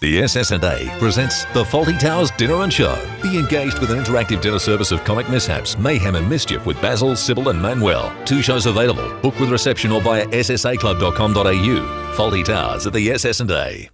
The SSA presents the Fawlty Towers Dinner and Show. Be engaged with an interactive dinner service of comic mishaps, mayhem and mischief with Basil, Sybil and Manuel. Two shows available. Book with reception or via ssaclub.com.au. Fawlty Towers at the SSA.